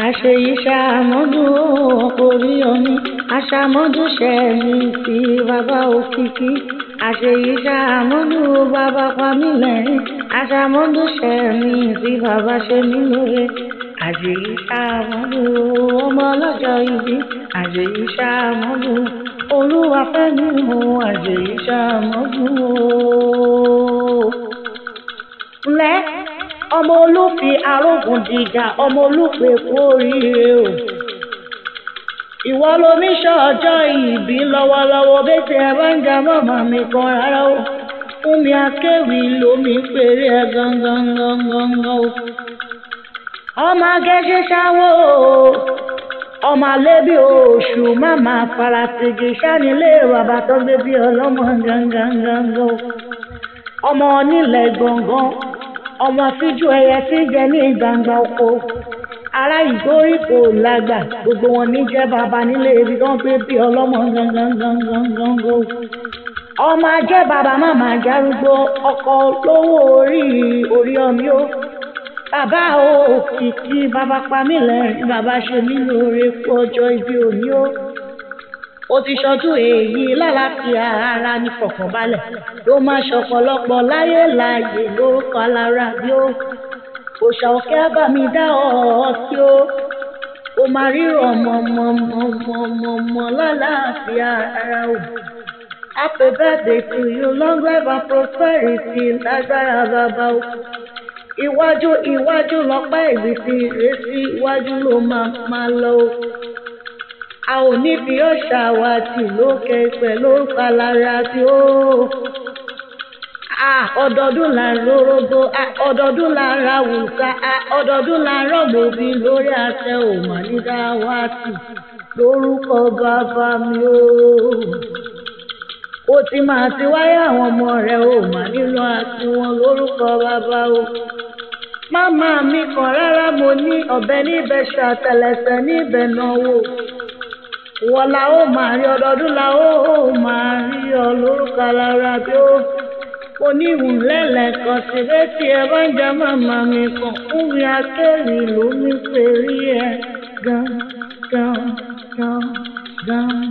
àṣeyí ṣàmọ́dún orí omi àṣàmọ́dún ṣẹ̀mí sí bàbá òkìkí àṣeyí ṣàmọ́dún bàbá pamílẹ̀rín àṣàmọ́dún ṣẹ̀mí sí bàbá ṣẹ́mi lóore àṣeyí ṣàmọ́dún ọmọ ọlọ́jọ́ ìbí àṣeyí ṣàmọ́dún olúwafẹ́mi o àṣeyí ṣàmọ́dún o. ọmọ olófin arógun dìjà ọmọ olùpẹ kú oríire o. Ìwọ lomi ṣọjọ́ ìbí lọ́wọ́lọ́wọ́ bẹsẹ ẹ bá ń jà mọmọ mi kan rárá o. Fún mi akéwì lomi péré ẹ gangan gangan o. Ọmọ agẹṣẹ ṣáwó ọmọ alẹ́bí oṣù máma faratigi sanilé bàbá tó gbé bí ọlọ́mọ gangan gangan o. Ọmọ onílẹ̀ gbọ̀ngàn ọmọ fíjú ẹyẹ tí ń jẹ ní gbangba oko. Ará ìgbóríkò làgbà gbogbo wọn ní jẹ bàbá nílé ibi tó ń pè bí ọlọ́mọ gangan ọmọ ajẹ bàbá màmá járúgbó ọkọ lówó orí orí ọmí ó bàbá òkìkí bàbá pamí lẹ́rìn bàbá ṣe mí lóore fún ọjọ́ ibi òní ó ó ti ṣọdún èyí lálàáfíà ara ní fọkànbalẹ̀ ló máa ṣọ̀pọ̀lọpọ̀ láyé láàyè lórúkọ alára bí ó. Òṣà òkè ábàmì dá ọ sí ó. Ó máa ríran mọ̀mọ̀mọ̀mọ̀mọ̀ lálàáfíà ara ò happy birthday to you long life and prosperity lágbára bàbá o iwájú iwájú lọ́pẹ́ ìrètí ìrètí iwájú ló máa máa lọ o a ò ní fi ó ṣàwátì lókè pẹ̀lú palára tí ó. Ọdọọdún là ń lórógbó ọdọọdún là ń ra wùsà ọdọọdún là ń rọ̀mọ̀bí lórí àṣẹ òmà ní dáwátì lórúkọ bàbá mi ó. Ó ti máa ti wáyé àwọn ọmọ rẹ̀ ò mà nílò àti wọn lórúkọ bàbá o. Máma mi kàn rárá mo ní ọ̀bẹ níbẹ̀ ṣàtẹlẹsẹ̀ níbẹ̀ náwó wọ́n la ó máa rí ọdọọdún la ó máa rí ọ lórúkọ alára bí ó oníhùnlẹ́lẹ̀ kan sí létí ẹ bá ń jẹ màmá mi kan fún mi akéwì ló mi pè rí ẹ gan gan gan gan.